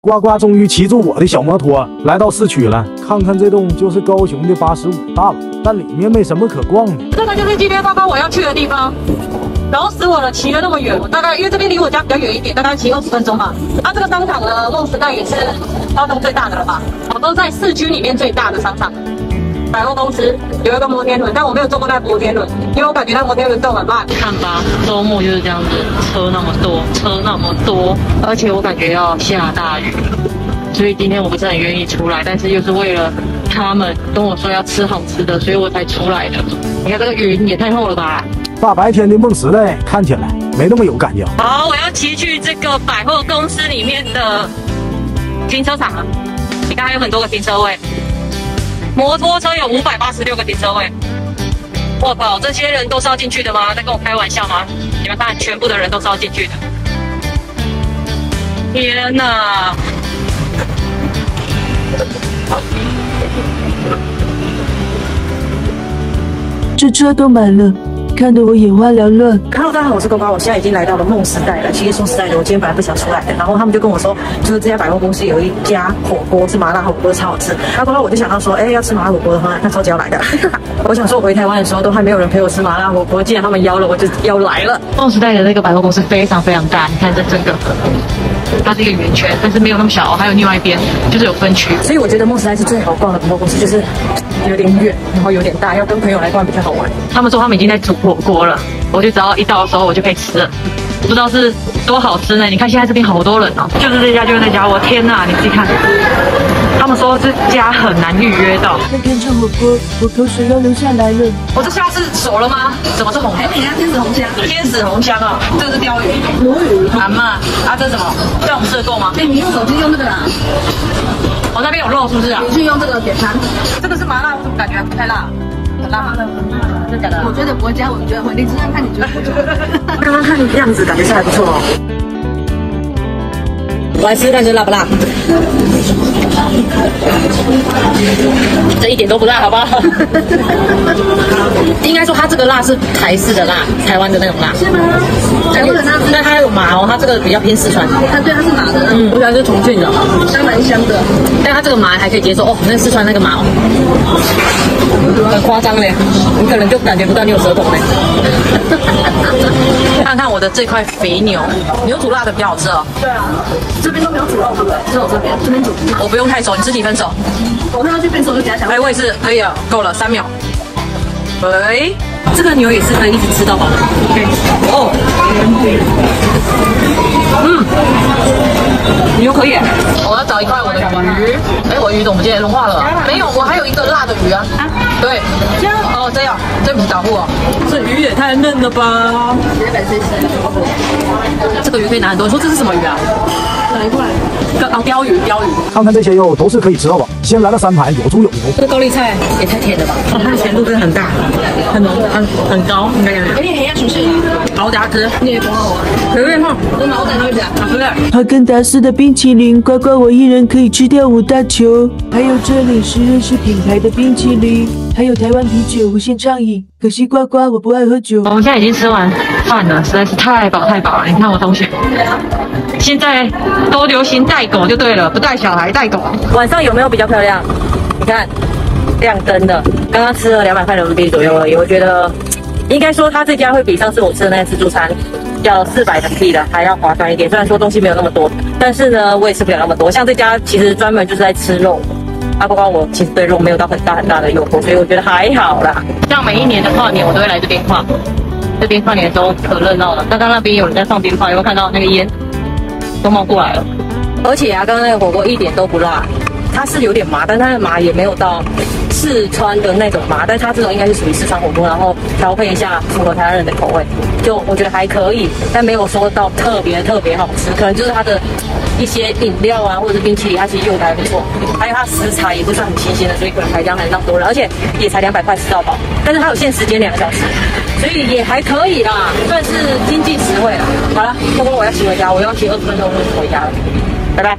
呱呱终于骑着我的小摩托来到市区了，看看这栋就是高雄的八十五大楼，但里面没什么可逛的。这个就是今天呱呱我要去的地方，然死我了，骑了那么远，我大概因为这边离我家比较远一点，大概骑二十分钟吧。啊，这个商场呢，梦时代也是高雄最大的了吧？我都在市区里面最大的商场。百货公司有一个摩天轮，但我没有坐过那摩天轮，因为我感觉那摩天轮动很慢。看吧，周末就是这样子，车那么多，车那么多，而且我感觉要下大雨，所以今天我不是很愿意出来，但是又是为了他们跟我说要吃好吃的，所以我才出来的。你看这个云也太厚了吧！大白天的梦时代看起来没那么有感觉。好，我要骑去这个百货公司里面的停车场了。你看，还有很多个停车位。摩托车有五百八十六个停车位，我靠，这些人都是要进去的吗？在跟我开玩笑吗？你们看，全部的人都是要进去的。天哪！这车都满了。看得我眼花缭乱。Hello，大家好，我是高高，我现在已经来到了梦时代了。其实说实在的，我今天本来不想出来的，然后他们就跟我说，就是这家百货公司有一家火锅是麻辣火锅，超好吃。那高高我就想到说，哎，要吃麻辣火锅的话，那超级要来的。我想说，我回台湾的时候都还没有人陪我吃麻辣火锅，既然他们邀了，我就要来了。梦时代的那个百货公司非常非常大，你看这整个。它是一个圆圈，但是没有那么小。还有另外一边就是有分区，所以我觉得梦时代是最好逛的百货公司，就是有点远，然后有点大，要跟朋友来逛比较好玩。他们说他们已经在煮火锅了，我就只要一到的时候我就可以吃了，不知道是多好吃呢。你看现在这边好多人哦，就是这家就是那家，我天哪，你自己看。他们说这家很难预约到。那天吃火锅，我口水要流下来了。我这虾是熟了吗？怎么是红？哎，你看天使红虾，天使红虾啊，这个是鲷鱼、鲈鱼、蛤蟆啊，这是什么？这样我们吃得够吗？哎，你用手机用这个啦。我那边有肉是不是啊？你去用这个点餐。这个是麻辣，我怎么感觉不太辣？很辣吗？真的假的？我觉得不会加，我觉得会。你吃看看，你觉得？刚刚看样子，感觉是还不错哦。我来吃看这辣不辣？这一点都不辣，好不好？应该说它这个辣是台式的辣，台湾的那种辣。是吗？台湾的辣，但它有麻哦，它这个比较偏四川。它对，它是麻的。嗯，我喜欢吃重庆的，香蛮香的。但它这个麻还可以接受哦，那四川那个麻哦，很夸张嘞，你可能就感觉不到你有舌头嘞。看看我的这块肥牛，牛煮辣的比较好吃哦。对啊，这边都没有煮肉，对不对？只有这边，这边煮。我不用太熟，你自己分手？我看上去变熟就加强。哎，我也是，可以了，够了，三秒。喂，这个牛也是可以一直吃到饱的。哦，嗯，牛可以。我要找一块我的鱼。哎，我鱼怎么不见融化了？没有，我还有一个辣的鱼啊。啊对，这样哦，这样，这不是打货，这鱼也太嫩了吧！这个鱼可以拿很多。你说这是什么鱼啊？哪一块？哦，鲷鱼，鲷鱼。看看这些肉都是可以吃到饱。先来了三盘，有猪有牛。这个高丽菜也太甜了吧！哦它的甜度真的很大，很浓，很很高，应该有。哎，黑鸭厨师，好夹吃，你也不好玩。可以哈，这毛在那边，好吃的。哈根达斯的冰淇淋，呱呱我一人可以吃掉五大球。还有这里是瑞士品牌的冰淇淋。还有台湾啤酒无限畅饮，可惜呱呱我不爱喝酒。我们现在已经吃完饭了，实在是太饱太饱了。你看我同学，现在都流行带狗就对了，不带小孩带狗。晚上有没有比较漂亮？你看亮灯的，刚刚吃了两百块人民币左右而已。我觉得应该说他这家会比上次我吃的那自助餐要四百人民币的还要划算一点。虽然说东西没有那么多，但是呢我也吃不了那么多。像这家其实专门就是在吃肉。阿包括我其实对肉没有到很大很大的诱惑，所以我觉得还好啦。像每一年的跨年，我都会来这边跨。这边跨年的时候可热闹了。刚刚那边有人在放鞭炮，有没有看到那个烟都冒过来了？而且啊，刚刚那个火锅一点都不辣，它是有点麻，但它的麻也没有到四川的那种麻，但它这种应该是属于四川火锅，然后调配一下符合台湾人的口味，就我觉得还可以，但没有说到特别特别好吃，可能就是它的。一些饮料啊，或者是冰淇淋，它其实用的还不错。还有它食材也不算很新鲜的，所以可能才这样才那么多人，而且也才两百块吃到饱。但是它有限时间两个小时，所以也还可以啦，算是经济实惠了。好了，不过我要骑回家，我要骑二十分钟就回家了。拜拜。